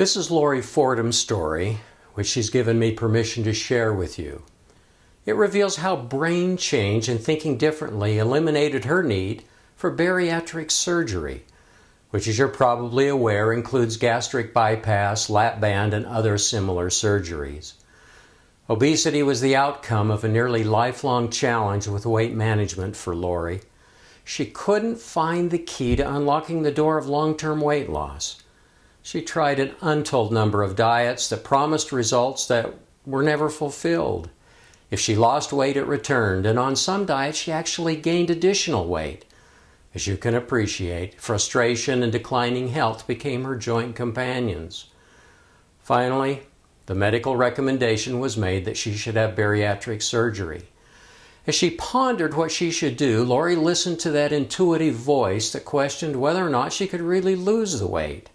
This is Lori Fordham's story, which she's given me permission to share with you. It reveals how brain change and thinking differently eliminated her need for bariatric surgery, which, as you're probably aware, includes gastric bypass, lap band, and other similar surgeries. Obesity was the outcome of a nearly lifelong challenge with weight management for Lori. She couldn't find the key to unlocking the door of long term weight loss. She tried an untold number of diets that promised results that were never fulfilled. If she lost weight, it returned, and on some diets, she actually gained additional weight. As you can appreciate, frustration and declining health became her joint companions. Finally, the medical recommendation was made that she should have bariatric surgery. As she pondered what she should do, Lori listened to that intuitive voice that questioned whether or not she could really lose the weight.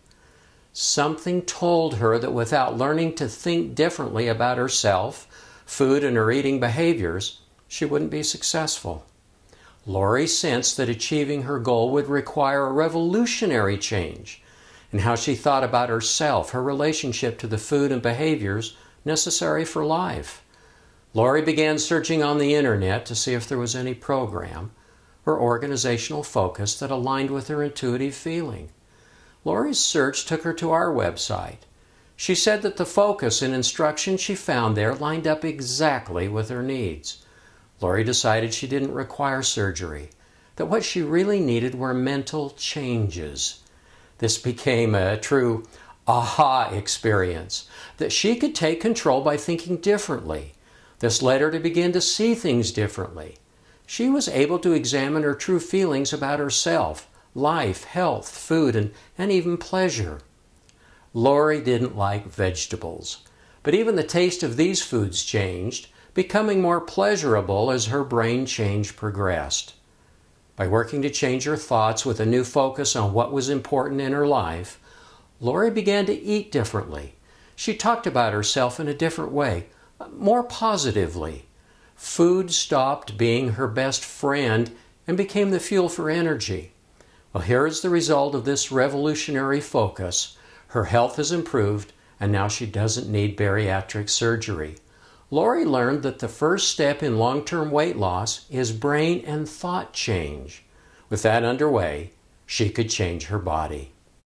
Something told her that without learning to think differently about herself, food, and her eating behaviors, she wouldn't be successful. Lori sensed that achieving her goal would require a revolutionary change in how she thought about herself, her relationship to the food and behaviors necessary for life. Lori began searching on the internet to see if there was any program or organizational focus that aligned with her intuitive feeling. Lori's search took her to our website. She said that the focus and instruction she found there lined up exactly with her needs. Lori decided she didn't require surgery, that what she really needed were mental changes. This became a true aha experience, that she could take control by thinking differently. This led her to begin to see things differently. She was able to examine her true feelings about herself, life, health, food, and, and even pleasure. Lori didn't like vegetables, but even the taste of these foods changed, becoming more pleasurable as her brain change progressed. By working to change her thoughts with a new focus on what was important in her life, Lori began to eat differently. She talked about herself in a different way, more positively. Food stopped being her best friend and became the fuel for energy. Well, here is the result of this revolutionary focus. Her health has improved, and now she doesn't need bariatric surgery. Lori learned that the first step in long term weight loss is brain and thought change. With that underway, she could change her body.